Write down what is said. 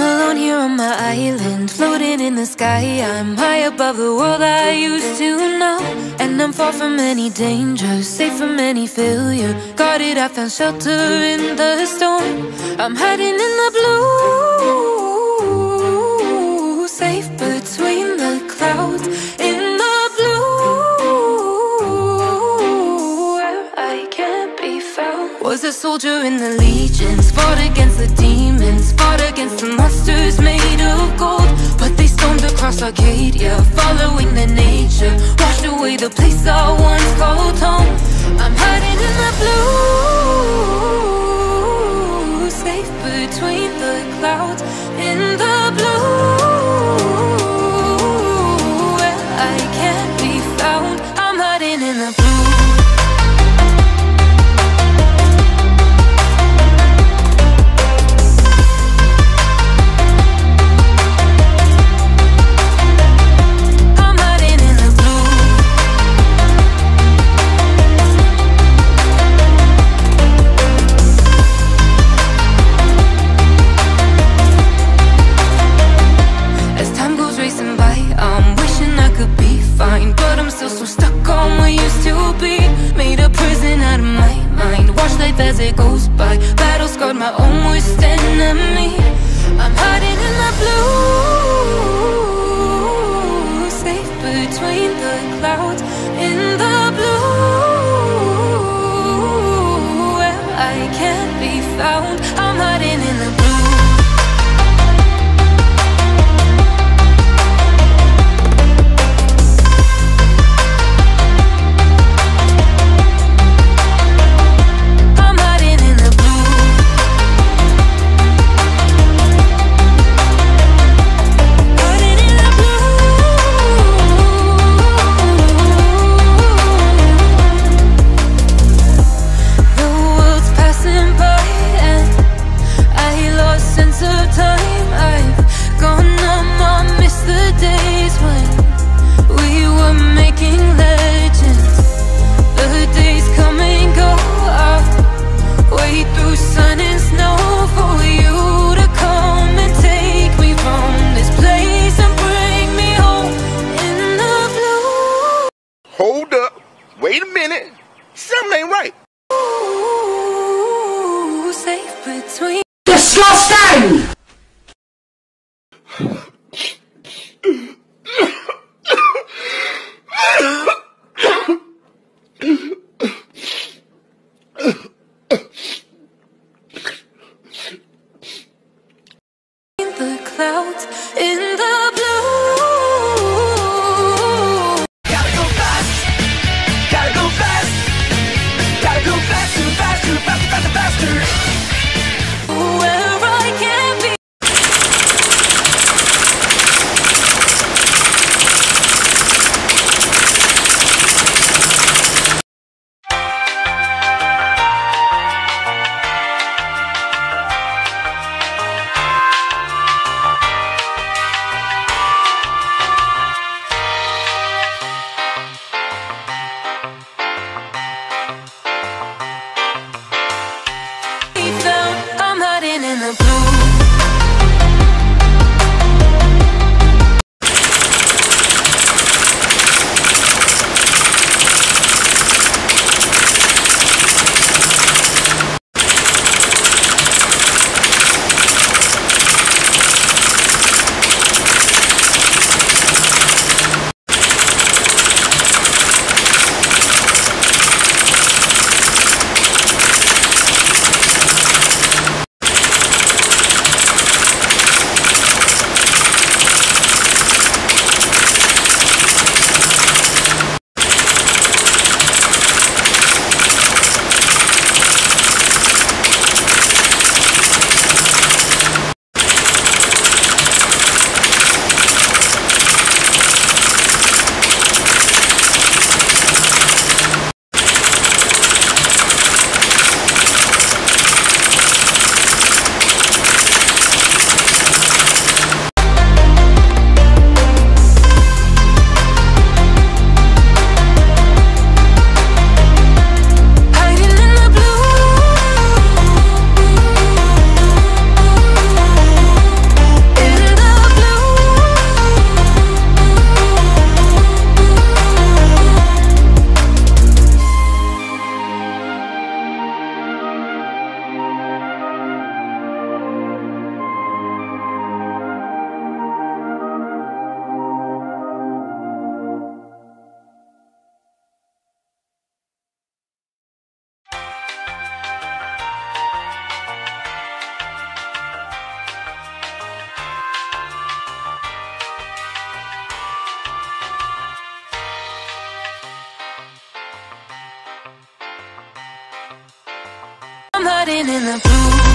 I'm alone here on my island, floating in the sky. I'm high above the world I used to know. And I'm far from any danger, safe from any failure. Guarded, I found shelter in the storm. I'm hiding in the blue. A soldier in the legions, fought against the demons, fought against the monsters made of gold. But they stormed across Arcadia, following the nature, washed away the place I once called home. I'm hiding in the blue, fine. But I'm still so stuck on what used to be. Made a prison out of my mind. Watch life as it goes by. Battle scarred my own worst enemy. I'm hiding in the blue. Safe between the clouds. In the blue. Where I can't be found. I'm hiding in the blue. Something ain't right. Ooh, safe between. Disgusting! the clouds in riding in the blue.